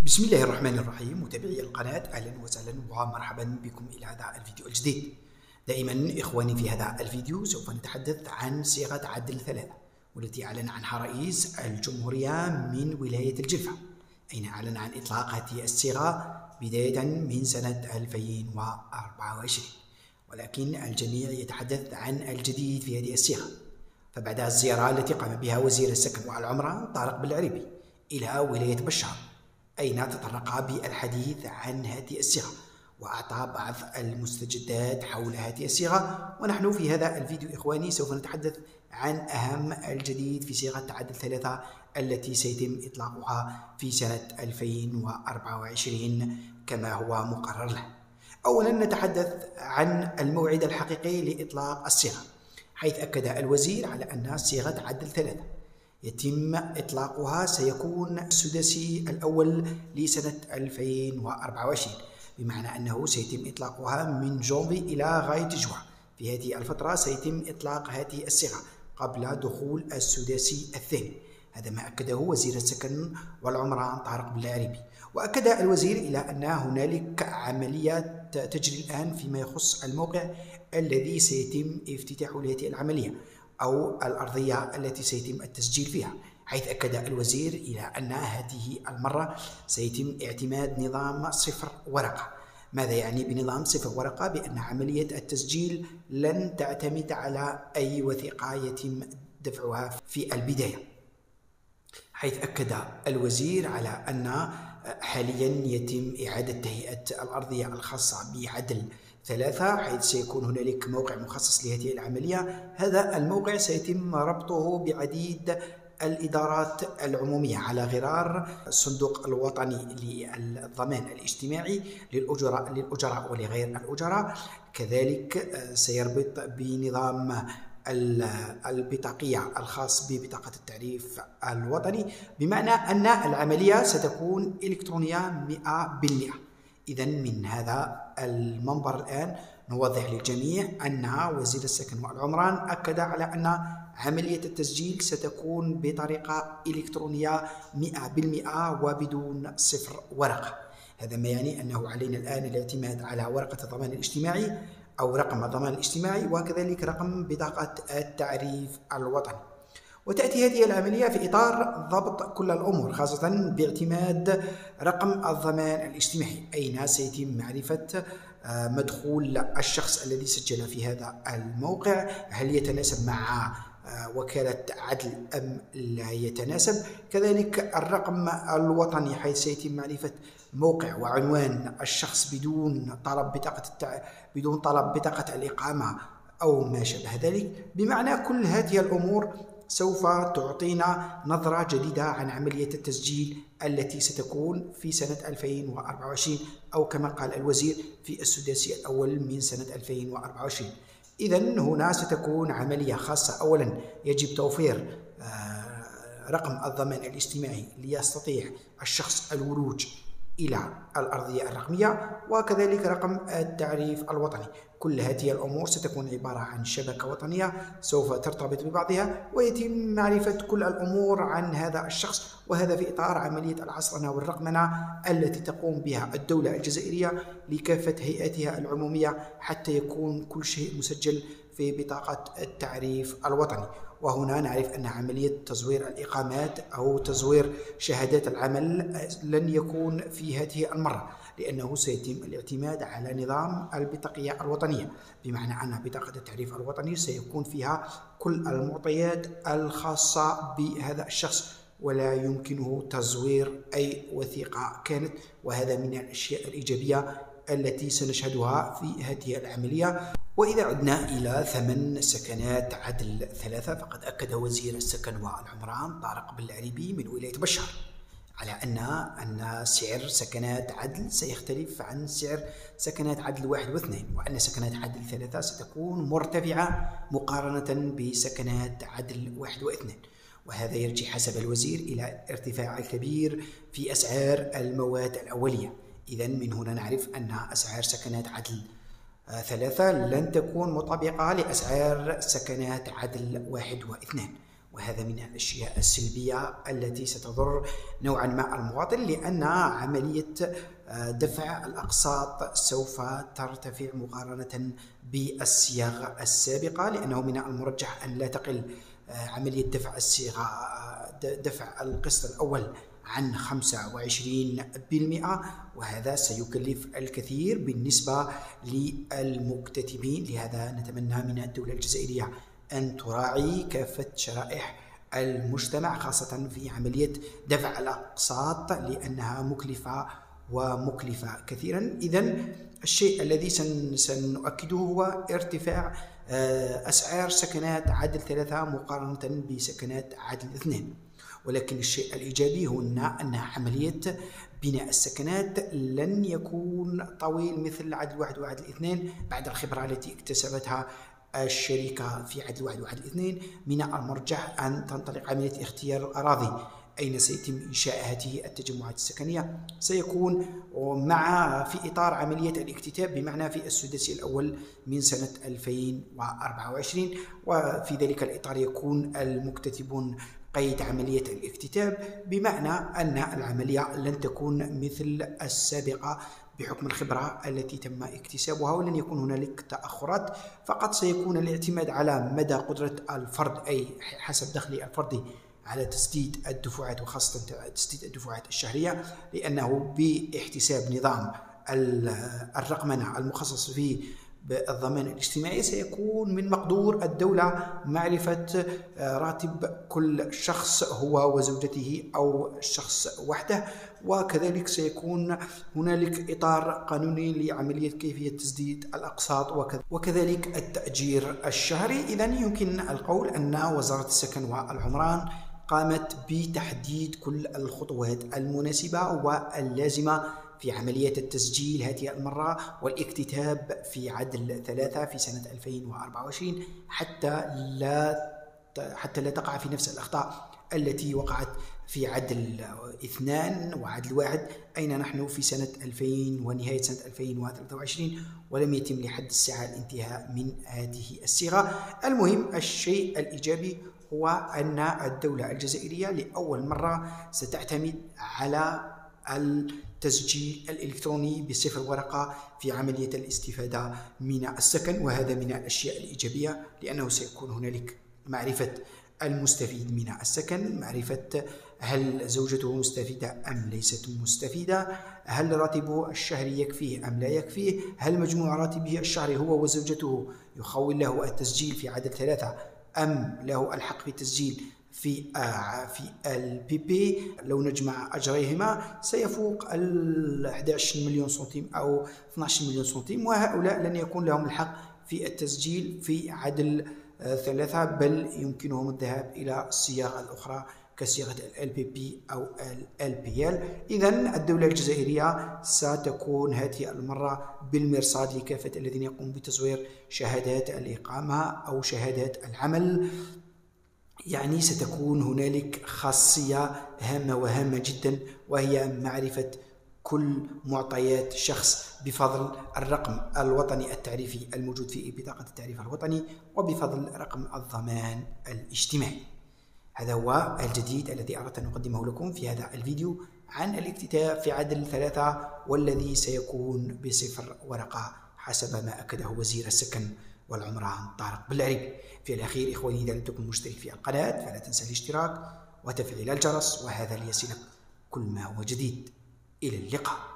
بسم الله الرحمن الرحيم. متابعي القناة أهلا وسهلا ومرحبا بكم إلى هذا الفيديو الجديد. دائما إخواني في هذا الفيديو سوف نتحدث عن صيغة عدل ثلاثة والتي أعلن عنها رئيس الجمهورية من ولاية الجفة أين أعلن عن إطلاق هذه الصيغة بداية من سنة 2024 ولكن الجميع يتحدث عن الجديد في هذه الصيغة فبعد الزيارة التي قام بها وزير السكن والعمرة طارق بالعريبي إلى ولاية بشار. أين تطرق بالحديث عن هذه الصيغة؟ وأعطى بعض المستجدات حول هذه الصيغة. ونحن في هذا الفيديو إخواني سوف نتحدث عن أهم الجديد في صيغة تعدل ثلاثة التي سيتم إطلاقها في سنة 2024 كما هو مقرر له. أولا نتحدث عن الموعد الحقيقي لإطلاق الصيغة حيث أكد الوزير على أن صيغة عدل ثلاثة يتم إطلاقها سيكون السداسي الأول لسنة 2024 بمعنى أنه سيتم إطلاقها من جونفي إلى غاية جوا في هذه الفترة سيتم إطلاق هذه الصيغة قبل دخول السداسي الثاني. هذا ما أكده وزير السكن والعمران طارق بالعريبي وأكد الوزير إلى أن هنالك عمليات تجري الآن فيما يخص الموقع الذي سيتم افتتاح هذه العملية. أو الأرضية التي سيتم التسجيل فيها حيث أكد الوزير إلى أن هذه المرة سيتم اعتماد نظام صفر ورقة ماذا يعني بنظام صفر ورقة؟ بأن عملية التسجيل لن تعتمد على أي وثيقة يتم دفعها في البداية حيث أكد الوزير على أن حاليا يتم إعادة تهيئة الأرضية الخاصة بعدل ثلاثة حيث سيكون هنالك موقع مخصص لهذه العملية. هذا الموقع سيتم ربطه بعديد الإدارات العمومية على غرار الصندوق الوطني للضمان الاجتماعي للأجراء للأجراء ولغير الأجراء. كذلك سيربط بنظام البطاقية الخاص ببطاقة التعريف الوطني بمعنى أن العملية ستكون إلكترونية 100% إذا من هذا المنبر الآن نوضح للجميع أن وزير السكن والعمران أكد على أن عملية التسجيل ستكون بطريقة إلكترونية 100% وبدون صفر ورقة. هذا ما يعني أنه علينا الآن الاعتماد على ورقة الضمان الاجتماعي أو رقم الضمان الاجتماعي وكذلك رقم بطاقة التعريف الوطني. وتأتي هذه العملية في إطار ضبط كل الأمور خاصة باعتماد رقم الضمان الاجتماعي. أين سيتم معرفة آه، مدخول الشخص الذي سجل في هذا الموقع. هل يتناسب مع آه، وكالة عدل أم لا يتناسب؟ كذلك الرقم الوطني حيث سيتم معرفة موقع وعنوان الشخص بدون طلب بطاقة التع... بدون طلب بطاقة الإقامة أو ما شابه ذلك. بمعنى كل هذه الأمور سوف تعطينا نظرة جديدة عن عملية التسجيل التي ستكون في سنة 2024 أو كما قال الوزير في السداسي الأول من سنة 2024 إذا هنا ستكون عملية خاصة. أولا يجب توفير آه، رقم الضمان الاجتماعي ليستطيع الشخص الولوج إلى الأرضية الرقمية وكذلك رقم التعريف الوطني. كل هذه الأمور ستكون عبارة عن شبكة وطنية سوف ترتبط ببعضها ويتم معرفة كل الأمور عن هذا الشخص وهذا في إطار عملية العصرنة والرقمنة التي تقوم بها الدولة الجزائرية لكافة هيئاتها العمومية حتى يكون كل شيء مسجل في بطاقة التعريف الوطني. وهنا نعرف أن عملية تزوير الإقامات أو تزوير شهادات العمل لن يكون في هذه المرة لأنه سيتم الاعتماد على نظام البطاقية الوطنية. بمعنى أن بطاقة التعريف الوطني سيكون فيها كل المعطيات الخاصة بهذا الشخص ولا يمكنه تزوير أي وثيقة كانت. وهذا من الأشياء الإيجابية التي سنشهدها في هذه العملية. وإذا عدنا إلى ثمن سكنات عدل ثلاثة فقد أكد وزير السكن والعمران طارق بالعريبي من ولاية بشار على أن أن سعر سكنات عدل سيختلف عن سعر سكنات عدل واحد واثنين وأن سكنات عدل ثلاثة ستكون مرتفعة مقارنة بسكنات عدل واحد واثنين. وهذا يرجع حسب الوزير إلى ارتفاع كبير في أسعار المواد الأولية. إذا من هنا نعرف أن أسعار سكنات عدل. آه، ثلاثة لن تكون مطابقة لأسعار سكنات عدل واحد واثنين وهذا من الأشياء السلبية التي ستضر نوعا ما المواطن لأن عملية آه، دفع الأقساط سوف ترتفع مقارنة بالصياغة السابقة لأنه من المرجح أن لا تقل آه، عملية دفع الصيغة دفع القسط الأول. عن 25% وهذا سيكلف الكثير بالنسبة للمكتتبين. لهذا نتمنى من الدولة الجزائرية أن تراعي كافة شرائح المجتمع خاصة في عملية دفع الأقساط لأنها مكلفة ومكلفة كثيرا. إذا الشيء الذي سنؤكده هو ارتفاع آه، أسعار سكنات عدل ثلاثة مقارنة بسكنات عدل اثنين. ولكن الشيء الإيجابي هنا أن عملية بناء السكنات لن يكون طويل مثل عدل واحد وعدل اثنين بعد الخبرة التي اكتسبتها الشركة في عدل واحد وعدل اثنين من المرجح أن تنطلق عملية اختيار الأراضي أين سيتم إنشاء هذه التجمعات السكنية؟ سيكون مع في إطار عملية الاكتتاب بمعنى في السداسي الأول من سنة 2024 وفي ذلك الإطار يكون المكتتبون قيد عملية الاكتتاب بمعنى أن العملية لن تكون مثل السابقة بحكم الخبرة التي تم اكتسابها ولن يكون هنالك تأخرات فقط سيكون الاعتماد على مدى قدرة الفرد أي حسب دخل الفردي على تسديد الدفعات وخاصة تسديد الدفعات الشهرية لأنه باحتساب نظام الرقمنة المخصص في بالضمان الاجتماعي سيكون من مقدور الدولة معرفة آه، راتب كل شخص هو وزوجته أو الشخص وحده. وكذلك سيكون هنالك إطار قانوني لعملية كيفية تسديد الأقساط وكذلك التأجير الشهري. إذا يمكن القول أن وزارة السكن والعمران قامت بتحديد كل الخطوات المناسبة واللازمة في عملية التسجيل هذه المرة والاكتتاب في عدل ثلاثة في سنة 2024 حتى لا حتى لا تقع في نفس الأخطاء التي وقعت في عدل اثنان وعدل واحد. أين نحن في سنة 2000 ونهاية سنة 2023 ولم يتم لحد الساعة الانتهاء من هذه الصيغة المهم الشيء الإيجابي هو أن الدولة الجزائرية لأول مرة ستعتمد على التسجيل الإلكتروني بصفر ورقة في عملية الاستفادة من السكن وهذا من الأشياء الإيجابية لأنه سيكون هنالك معرفة المستفيد من السكن معرفة هل زوجته مستفيدة أم ليست مستفيدة هل راتبه الشهري يكفيه أم لا يكفيه هل مجموع راتبه الشهري هو وزوجته يخول له التسجيل في عدد ثلاثة أم له الحق في التسجيل في في LPP لو نجمع أجريهما سيفوق ال 11 مليون سنتيم أو 12 مليون سنتيم وهؤلاء لن يكون لهم الحق في التسجيل في عدل ثلاثة بل يمكنهم الذهاب إلى الصياغة الأخرى كصيغة ال بي بي أو ال بي ال إذا الدولة الجزائرية ستكون هذه المرة بالمرصاد لكافة الذين يقومون بتزوير شهادات الإقامة أو شهادات العمل. يعني ستكون هنالك خاصية هامة وهامة جدا وهي معرفة كل معطيات شخص بفضل الرقم الوطني التعريفي الموجود في بطاقة التعريف الوطني وبفضل رقم الضمان الاجتماعي. هذا هو الجديد الذي أردت أن أقدمه لكم في هذا الفيديو عن الاكتتاب في عدل ثلاثة والذي سيكون بصفر ورقة حسب ما أكده وزير السكن والعمران طارق. بالعريب في الأخير إخواني إذا لم تكن مشترك في القناة فلا تنسى الاشتراك وتفعيل الجرس وهذا ليصلك كل ما هو جديد. إلى اللقاء.